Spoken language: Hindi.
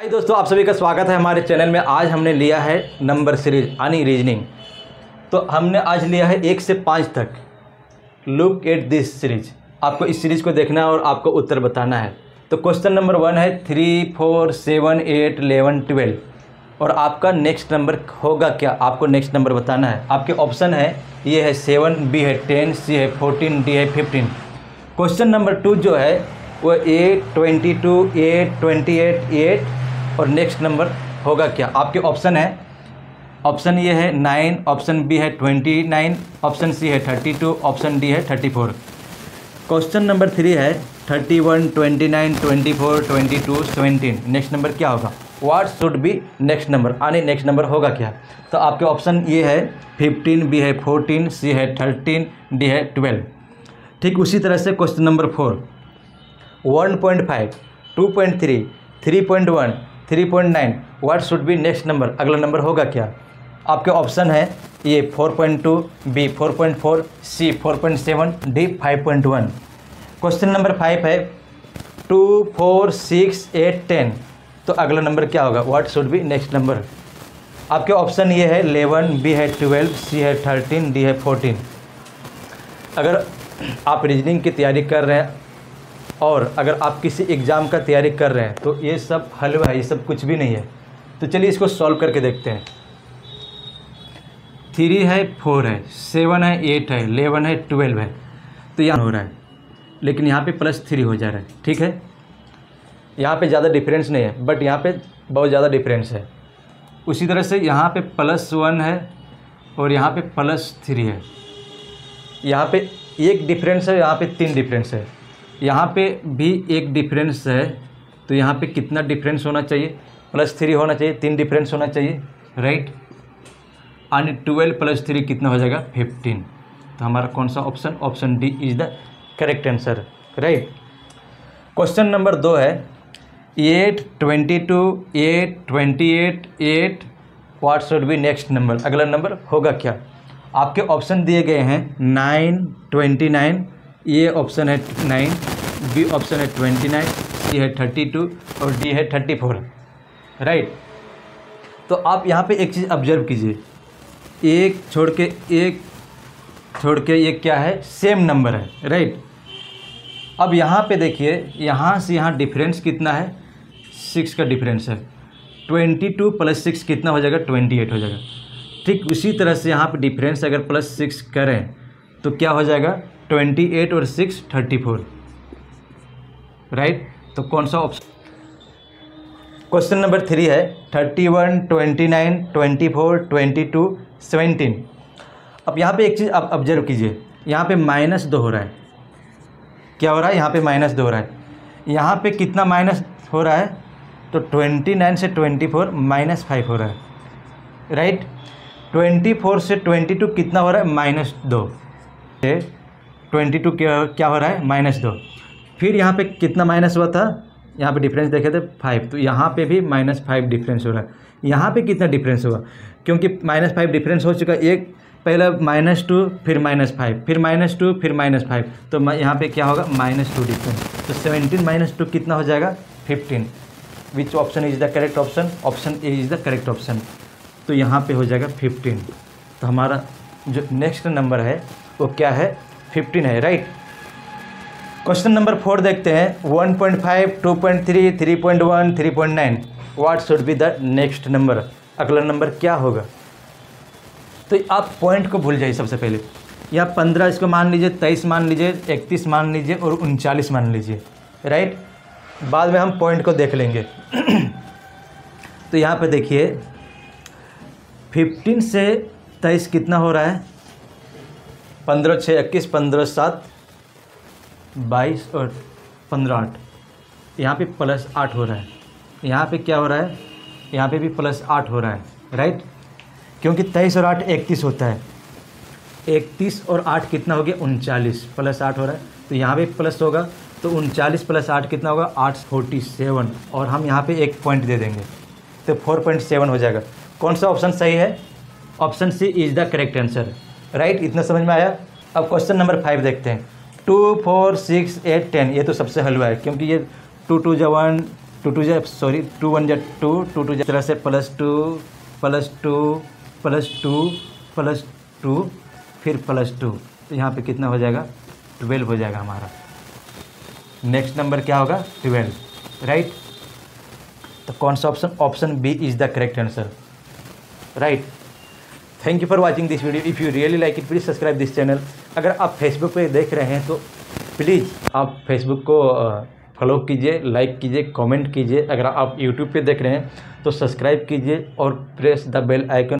हाय दोस्तों, आप सभी का स्वागत है हमारे चैनल में। आज हमने लिया है नंबर सीरीज़, यानी रीजनिंग। तो हमने आज लिया है एक से पाँच तक। लुक एट दिस सीरीज़ आपको इस सीरीज़ को देखना है और आपको उत्तर बताना है। तो क्वेश्चन नंबर वन है three four seven eight eleven twelve और आपका नेक्स्ट नंबर होगा क्या? आपको नेक्स्ट नंबर बताना है। आपके ऑप्शन है, ये है सेवन बी है टेन सी है फोर्टीन डी है फिफ्टीन क्वेश्चन नंबर टू जो है, वो eight twenty two eight twenty eight eight और नेक्स्ट नंबर होगा क्या? आपके ऑप्शन है। ऑप्शन ये है नाइन ऑप्शन बी है ट्वेंटी नाइन ऑप्शन सी है थर्टी टू ऑप्शन डी है thirty four question number three है thirty one twenty nine twenty four twenty two seventeen next number क्या होगा? What should be next number आने नेक्स्ट नंबर होगा क्या? तो आपके ऑप्शन ये है फिफ्टीन बी है फोर्टीन सी है थर्टीन डी है ट्वेल्व ठीक उसी तरह से question number four one point five two point three three point one three point nine what should be next number अगला नंबर होगा क्या? आपके ऑप्शन है A four point two B four point four C four point seven D five point one question number five है two four six eight ten तो अगला नंबर क्या होगा? What should be next number आपके ऑप्शन ये है एलेवन बी है ट्वेल्व सी है थर्टीन डी है फोर्टीन अगर आप रीजनिंग की तैयारी कर रहे हैं और अगर आप किसी एग्ज़ाम का तैयारी कर रहे हैं तो ये सब हलवा है, ये सब कुछ भी नहीं है। तो चलिए इसको सॉल्व करके देखते हैं। थ्री है, फोर है, सेवन है, एट है, इलेवन है, ट्वेल्व है। तो यहाँ हो रहा है, लेकिन यहाँ पे प्लस थ्री हो जा रहा है, ठीक है? यहाँ पे ज़्यादा डिफरेंस नहीं है बट यहाँ पे बहुत ज़्यादा डिफरेंस है। उसी तरह से यहाँ पे प्लस वन है और यहाँ पे प्लस थ्री है। यहाँ पे एक डिफरेंस है, यहाँ पे तीन डिफरेंस है। यहाँ पे भी एक डिफरेंस है। तो यहाँ पे कितना डिफरेंस होना चाहिए? प्लस थ्री होना चाहिए, तीन डिफरेंस होना चाहिए राइट यानी ट्वेल्व प्लस थ्री कितना हो जाएगा? फिफ्टीन तो हमारा कौन सा option option D is the correct answer right question number दो है। Eight twenty two eight twenty eight eight what should be next number अगला नंबर होगा क्या? आपके ऑप्शन दिए गए हैं नाइन ट्वेंटी नाइन ये ऑप्शन है नाइन बी ऑप्शन है ट्वेंटी नाइन सी है थर्टी टू और डी है थर्टी फोर राइट तो आप यहाँ पे एक चीज़ ऑब्ज़र्व कीजिए। एक छोड़ के, एक छोड़ के ये क्या है? सेम नंबर है। राइट अब यहाँ पे देखिए, यहाँ से यहाँ डिफरेंस कितना है? सिक्स का डिफरेंस है। ट्वेंटी टू प्लस सिक्स कितना हो जाएगा? ट्वेंटी एट हो जाएगा। ठीक उसी तरह से यहाँ पे डिफरेंस अगर प्लस सिक्स करें तो क्या हो जाएगा? ट्वेंटी एट और सिक्स थर्टी फोर राइट? तो कौन सा ऑप्शन क्वेश्चन नंबर थ्री है thirty one twenty nine twenty four twenty two seventeen अब यहाँ पे एक चीज़ आप ऑब्ज़र्व कीजिए। यहाँ पे माइनस दो हो रहा है। क्या हो रहा है? यहाँ पे माइनस दो हो रहा है। यहाँ पे कितना माइनस हो रहा है? तो ट्वेंटी नाइन से ट्वेंटी फोर माइनस फाइव हो रहा है। राइट ट्वेंटी फोर से ट्वेंटी टू कितना हो रहा है? माइनस दो। ट्वेंटी टू क्या हो रहा है? माइनस दो। फिर यहाँ पे कितना माइनस हुआ था? यहाँ पे डिफरेंस देखे थे फाइव तो यहाँ पे भी माइनस फाइव डिफरेंस हो रहा है। यहाँ पे कितना डिफरेंस हुआ? क्योंकि माइनस फाइव डिफरेंस हो चुका एक, पहला माइनस टू फिर माइनस फाइव फिर माइनस टू फिर माइनस फाइव तो यहाँ पे क्या होगा? माइनस टू डिफरेंस तो सेवनटीन माइनस टू कितना हो जाएगा? Fifteen which option is the correct option option A is the correct option तो यहाँ पे हो जाएगा फिफ्टीन तो हमारा जो नेक्स्ट नंबर है, वो क्या है? फिफ्टीन है राइट क्वेश्चन नंबर फोर देखते हैं. One point five two point three three point one three point nine what should be the next number अगला नंबर क्या होगा? तो आप पॉइंट को भूल जाइए सबसे पहले. या पंद्रह इसको मान लीजिए, तेईस मान लीजिए, इकतीस मान लीजिए और उनचालीस मान लीजिए. राइट बाद में हम पॉइंट को देख लेंगे. तो यहाँ पे देखिए. फिफ्टीन से तेईस कितना हो रहा है? पंद्रह छः, इक्कीस, पंद्रह सात बाईस और पंद्रह आठ। यहाँ पे प्लस आठ हो रहा है। यहाँ पे क्या हो रहा है? यहाँ पे भी प्लस आठ हो रहा है। राइट क्योंकि तेईस और आठ इकतीस होता है। इकतीस और आठ कितना हो गया? उनचालीस। प्लस आठ हो रहा है। तो यहाँ पे प्लस होगा। तो उनचालीस प्लस आठ कितना होगा? आठ फोर्टी सेवन और हम यहाँ पे एक पॉइंट दे देंगे। तो फोर पॉइंट सेवन हो जाएगा। कौन सा ऑप्शन सही है? Option C is the correct answer right इतना समझ में आया? अब क्वेश्चन नंबर फाइव देखते हैं। Two four six eight ten ये तो सबसे हलवा है, क्योंकि ये टू टू जो वन टू टू जा सॉरी टू वन जा टू टू टू जा तरह से plus two plus two plus two plus two फिर प्लस टू तो यहाँ पे कितना हो जाएगा? ट्वेल्व हो जाएगा हमारा। नेक्स्ट नंबर क्या होगा? ट्वेल्व राइट तो कौन सा option option B is the correct answer right thank you for watching this video if you really like it please subscribe this channel अगर आप फेसबुक पे देख रहे हैं तो प्लीज़ आप फेसबुक को फॉलो कीजिए लाइक कीजिए कमेंट कीजिए। अगर आप यूट्यूब पे देख रहे हैं तो सब्सक्राइब कीजिए और प्रेस द बेल आइकन